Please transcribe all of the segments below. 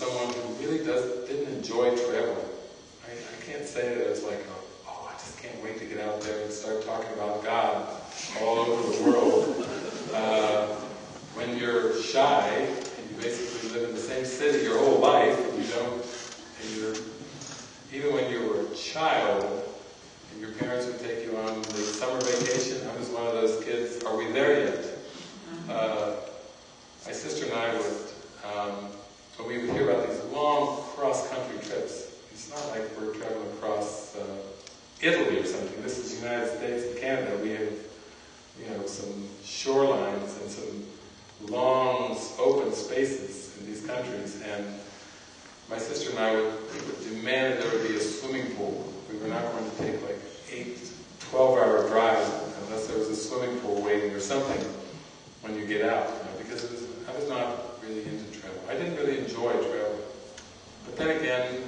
someone who really does didn't enjoy traveling. I, I can't say that it's like, oh, I just can't wait to get out there and start talking about God all over the world. Uh, when you're shy and you basically live in the same city your whole life, and you don't, and you're, even when you were a child, and your parents would take you on the summer vacation, I was one of those kids, are we there yet? Uh, my sister and I would, um, when we would hear about these long cross-country trips, it's not like we're traveling across uh, Italy or something. This is the United States and Canada. We have, you know, some shorelines and some long open spaces in these countries. And my sister and I would, demand that there would be a swimming pool. We were not going to take like eight, 12-hour drive unless there was a swimming pool waiting or something when you get out. You know, because was, I was not really into travel. I didn't really enjoy travel. But then again,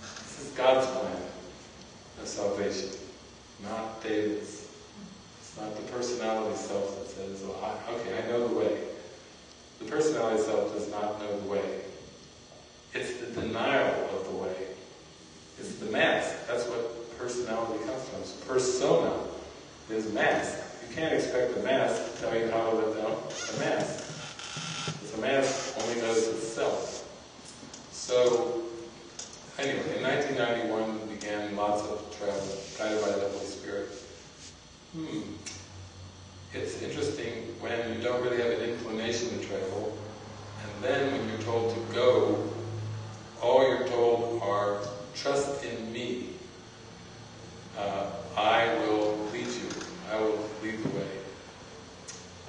this is God's plan of salvation, not David's. It's not the personality self that says, well, I, okay, I know the way. The personality self does not know the way. It's the denial of the way. It's the mask. That's what personality comes from. Persona is mask. You can't expect a mask to tell you how to live down a mask. Because a mask only knows itself. So, anyway, in 1991 began lots of travel, guided by the Holy Spirit. Hmm. It's interesting when you don't really have an inclination to travel, and then when you're told to go, all you're told are, trust in me. Uh, I will lead you. I will lead the way.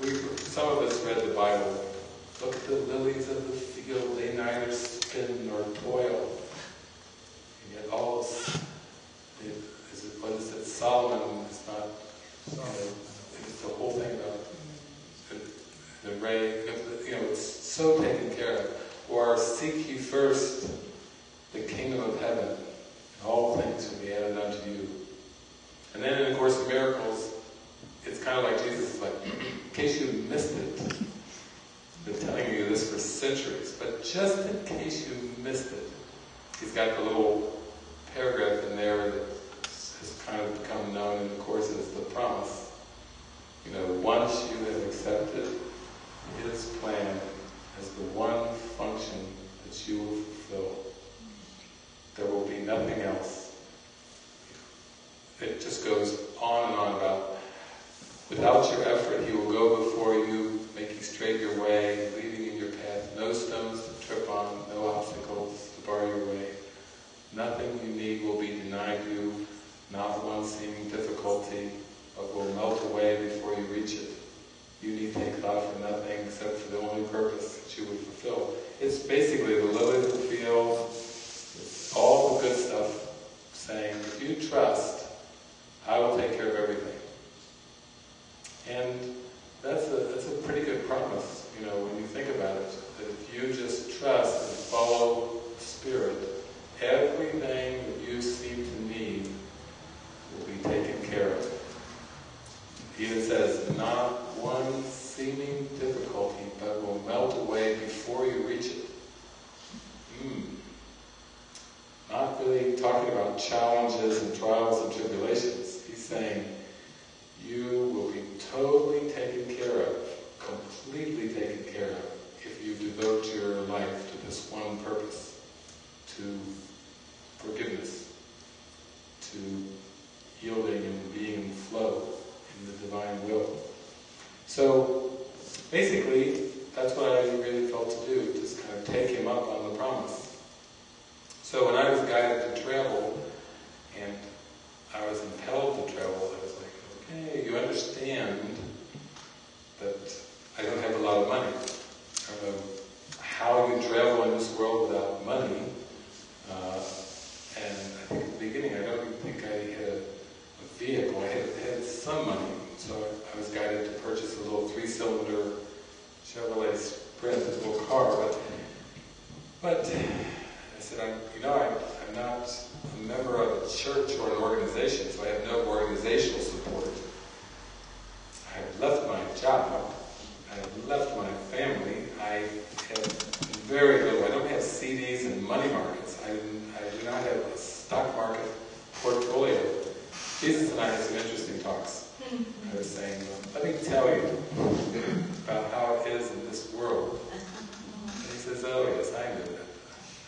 We, some of us read the Bible. Look at the lilies of the field, they neither spin nor toil. And yet all, is it, what is it, Solomon is not, you know, it's the whole thing about the, the ray, you know, it's so taken care of. Or seek ye first the kingdom of heaven, and all things will be added unto you. And then in the Course of Miracles, it's kind of like Jesus is like, in case you missed it, been telling you this for centuries, but just in case you missed it, he's got the little paragraph in there that has kind of become known in the Course as the promise. You know, once you have accepted his plan as the one function that you will fulfill, there will be nothing else. It just goes on and on about without your effort, he will go before you, making straight your way, leading in your path, no stones to trip on, no obstacles to bar your way. Nothing you need will be denied you, not one seeming difficulty, but will melt away before you reach it. You need take thought for nothing except for the only purpose that you would fulfill. It's basically the lilies of the field, all the good stuff, saying, if you trust, I will take care of everything. And that's a, that's a pretty good promise, you know, when you think about it. That if you just trust and follow the Spirit, everything that you seem to need will be taken care of. He even says, not one seeming difficulty, but will melt away before you reach it. Hmm. Not really talking about challenges and trials and tribulations. He's saying, you will be totally taken care of, completely taken care of, if you devote your life to this one purpose, to forgiveness, to yielding and being in flow in the divine will. So, basically, that's what I really felt to do, just kind of take him up on the promise. So when I was guided to travel, I was impelled to travel, I was like, okay, you understand that I don't have a lot of money. I don't know how you travel in this world without money. Uh, and I think at the beginning, I don't even think I had a, a vehicle. I had, had some money, so I, I was guided to purchase a little three-cylinder Chevrolet Sprint, this little car. But, but I said, I'm, you know, I, I'm not a member of a church or an organization, so I have no organizational support. I have left my job. I have left my family. I have been very little. I don't have CDs and money markets. I, I do not have a stock market portfolio. Jesus and I had some interesting talks. I was saying, let me tell you about how it is in this world. And he says, oh yes, I knew that.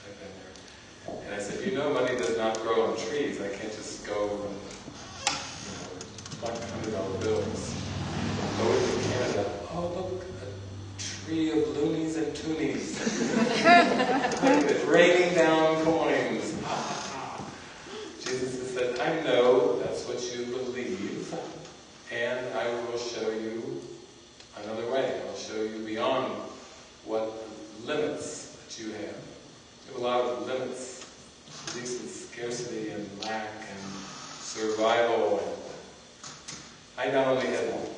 I've been there. And I said, you know money does not grow on trees. I can't just go and you know, pluck hundred dollar bills. Go into Canada. Oh look, a tree of loonies and toonies. it's raining down coins. Jesus said, I know that's what you believe, and I will show you another way. I'll show you beyond what limits that you have. You have a lot of limits, at least in scarcity and lack and survival. And I not only had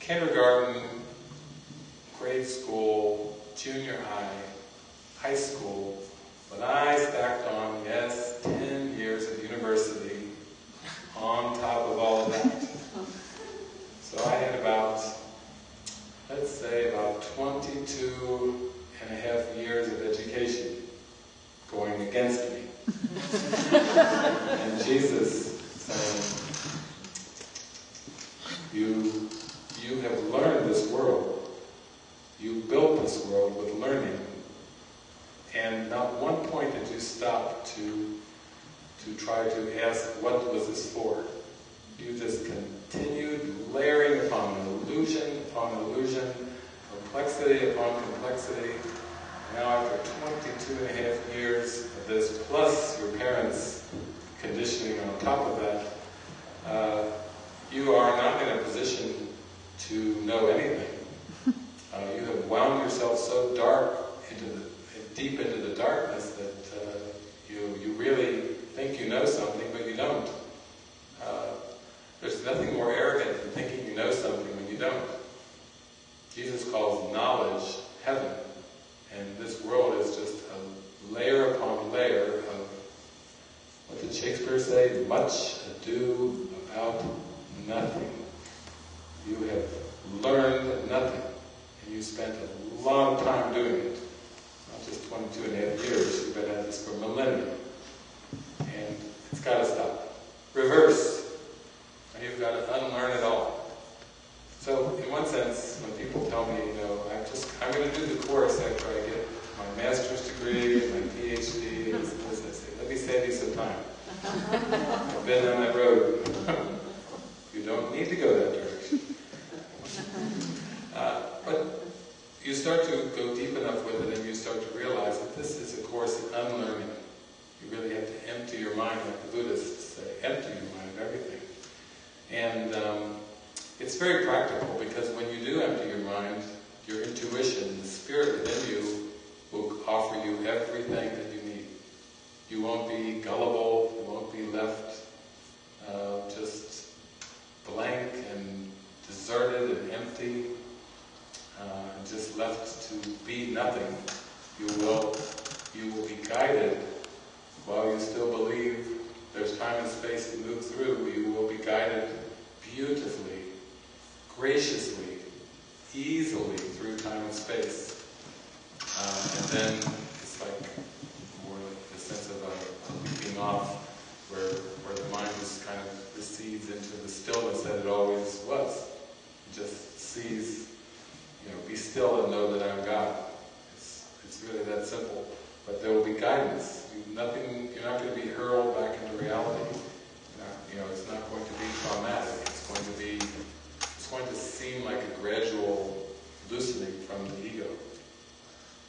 kindergarten, grade school, junior high, high school, but I stacked on, yes, 10 years of university on top of all of that. So I had about, let's say, about 22 and a half years of education going against me. and Jesus saying, you, you have learned this world. You built this world with learning. And not one point did you stop to, to try to ask, what was this for? You just continued layering upon illusion upon illusion, complexity upon complexity. Now after 22 and a half years of this, plus your parents' conditioning on top of that, uh, you are not in a position to know anything. Uh, you have wound yourself so dark into the deep into the darkness that uh, you you really think you know something, but you don't. Uh, there's nothing more arrogant than thinking you know something when you don't. Jesus calls knowledge heaven, and this world is just a layer upon layer of what did Shakespeare say? Much ado about nothing. You have learned nothing, and you spent a long time doing it. Not just 22 and a half years, you've been at this for millennia. And it's got to stop. Reverse. And you've got to unlearn it all. So, in one sense, when people tell me, you know, I'm just, I'm going to do the course after I get my master's degree and my PhD, and this, I say, let me save you some time. I've been on that road. you don't need to go that direction. Uh, you start to go deep enough with it and you start to realize that this is a course in unlearning. You really have to empty your mind, like the Buddhists say, empty your mind of everything. And um, it's very practical because when you do empty your mind, your intuition, the spirit within you, will offer you everything that you need. You won't be gullible, you won't be left uh, just blank and deserted and empty, just left to be nothing. You will, you will be guided while you still believe there's time and space to move through. You will be guided beautifully, graciously, easily through time and space. Uh, and then it's like more like the sense of a, a leaping off where, where the mind just kind of recedes into the stillness that it always was. It just sees, you know, be still and know that I'm God. It's, it's really that simple. But there will be guidance. Nothing, you're not going to be hurled back into reality. Not, you know, it's not going to be traumatic. It's going to be, it's going to seem like a gradual loosening from the ego.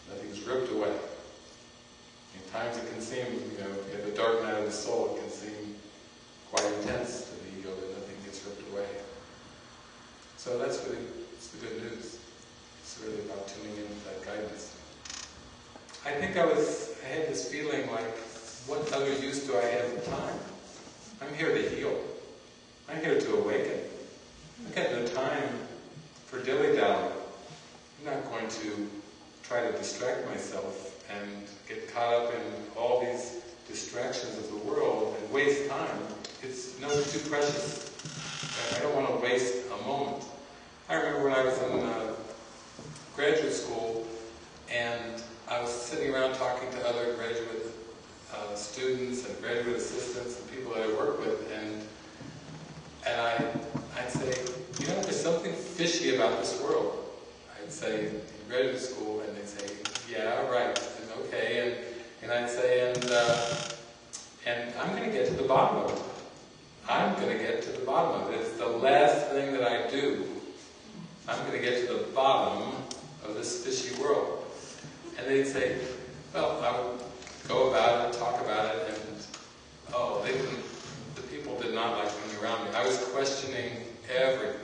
Nothing's ripped away. In times it can seem, you know, if a dark night of the soul, it can seem quite intense to the ego that nothing gets ripped away. So that's really, it's the good news. Really about tuning into that guidance. I think I was, I had this feeling like, what other use do I have of time? I'm here to heal. I'm here to awaken. I've got no time for dilly-dally. I'm not going to try to distract myself and get caught up in all these distractions of the world and waste time. It's no too precious. I don't want to waste a moment. I remember when I was in uh, graduate school, And I was sitting around talking to other graduate uh, students and graduate assistants and people that I work with, and and I, I'd say, you know, there's something fishy about this world. I'd say, in graduate school, and they'd say, yeah, right, and okay, and, and I'd say, and, uh, and I'm going to get to the bottom of it. I'm going to get to the bottom of it. It's the last thing that I do. I'm going to get to the bottom of this fishy world. And they'd say, well, I would go about it, talk about it, and oh, they didn't, the people did not like being around me. I was questioning everything,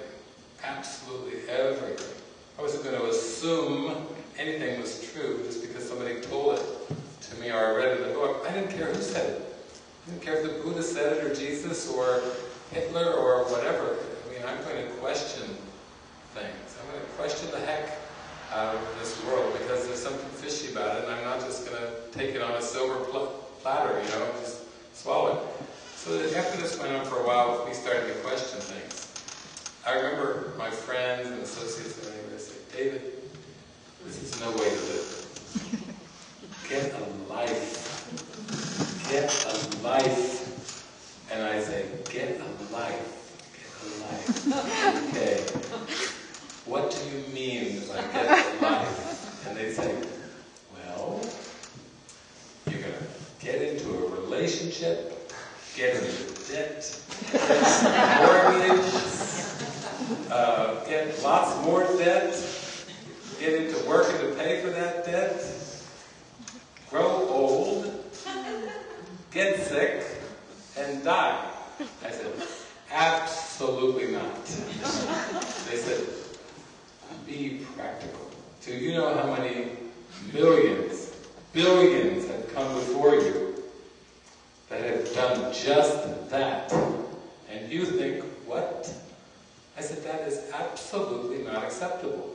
absolutely everything. I wasn't going to assume anything was true just because somebody told it to me or I read it in the book. I didn't care who said it. I didn't care if the Buddha said it or Jesus or Hitler or whatever. I mean, I'm going to question things. I'm going to question the heck out of this world because there's something fishy about it and I'm not just going to take it on a silver pl platter, you know, and just swallow it. So after this went on for a while, we started to question things. I remember my friends and associates and everybody say, David, this is no way to live. Get a life. Get a life. And I say, get a life. Get a life. Okay. What do you mean by get a life? And they say, well, you're going to get into a relationship, get into debt, get mortgage, uh, get lots more debt, get into working to pay for that debt, grow old, get sick, and die. I said, absolutely not. They said, be practical. Do you know how many millions, billions have come before you that have done just that? And you think, what? I said, that is absolutely not acceptable.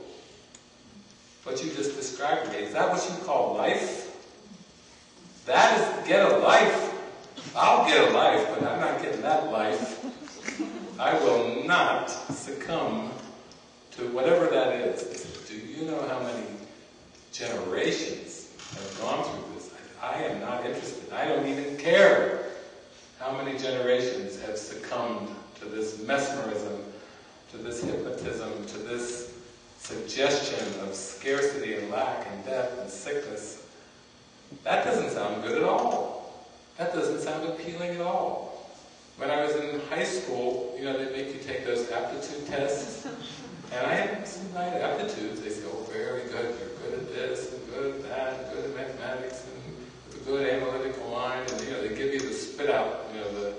What you just described to me, is that what you call life? That is, get a life. I'll get a life, but I'm not getting that life. I will not succumb to whatever that is. Do you know how many generations have gone through this? I, am not interested. I don't even care how many generations have succumbed to this mesmerism, to this hypnotism, to this suggestion of scarcity and lack and death and sickness. That doesn't sound good at all. That doesn't sound appealing at all. When I was in high school, you know, they make you take those aptitude tests. And I had some aptitudes. They say, oh, very good, you're good at this, and good at that, and good at mathematics, and good analytical mind. And, you know, they give you the spit out, you know, the,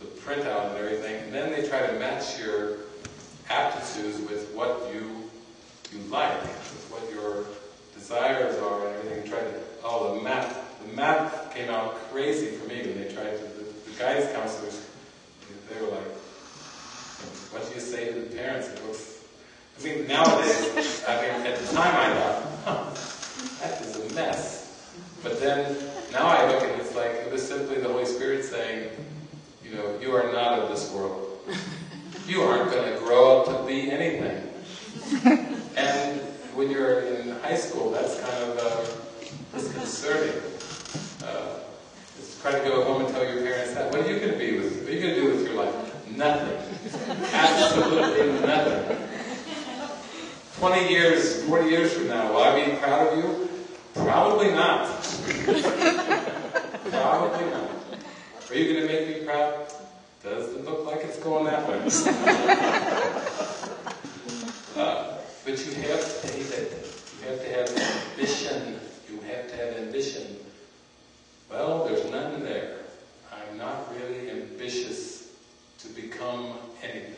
the printout and everything. And then they try to match your aptitudes with what you, you like, with what your desires are and everything. Try to, oh, the map, the map came out crazy for me when they tried to, the, the guidance counselors, they were like, what do you say to the parents? It looks I mean, nowadays, I mean, at the time I thought, huh, that is a mess. But then, now I look at it, it's like, it was simply the Holy Spirit saying, you know, you are not of this world. You aren't going to grow up to be anything. And when you're in high school, that's kind of uh, disconcerting. Uh, try to go home and tell your parents that. What are you going to be with? What are you going to do with your life? Nothing. Absolutely nothing. 20 years, 40 years from now, will I be proud of you? Probably not. Probably not. Are you going to make me proud? Doesn't look like it's going that way. uh, but you have, David, you have to have ambition. You have to have ambition. Well, there's none there. I'm not really ambitious to become anything.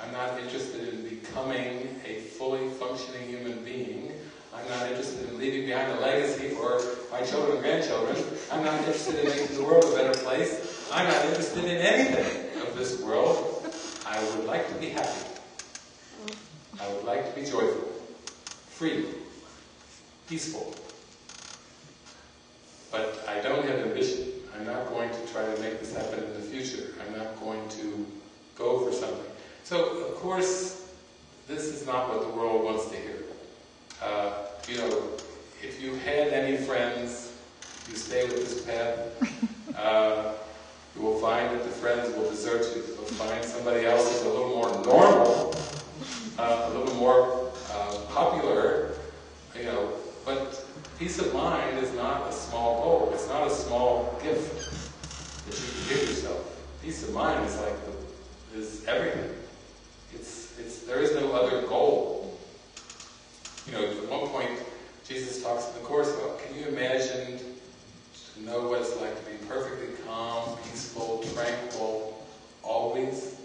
I'm not interested in becoming a fully functioning human being. I'm not interested in leaving behind a legacy for my children and grandchildren. I'm not interested in making the world a better place. I'm not interested in anything of this world. I would like to be happy. I would like to be joyful, free, peaceful. But I don't have ambition. I'm not going to try to make this happen in the future. I'm not going to go for something. So, of course, this is not what the world wants to hear. Uh, you know, if you had any friends, you stay with this path, uh, you will find that the friends will desert you. You'll find somebody else who's a little more normal, uh, a little more uh, popular, you know. But peace of mind is not a small goal. It's not a small gift that you can give yourself. Peace of mind is like the, is everything. It's it's there is no other goal. You know, at one point Jesus talks in the course about can you imagine to know what it's like to be perfectly calm, peaceful, tranquil, always?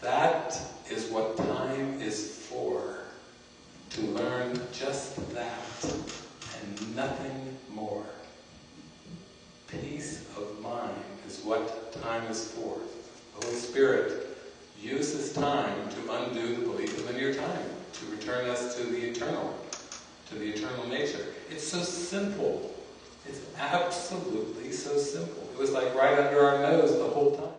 That is what time is for. To learn just that and nothing more. Peace of mind is what time is for. The Holy Spirit uses time to undo the belief in linear time, to return us to the eternal, to the eternal nature. It's so simple. It's absolutely so simple. It was like right under our nose the whole time.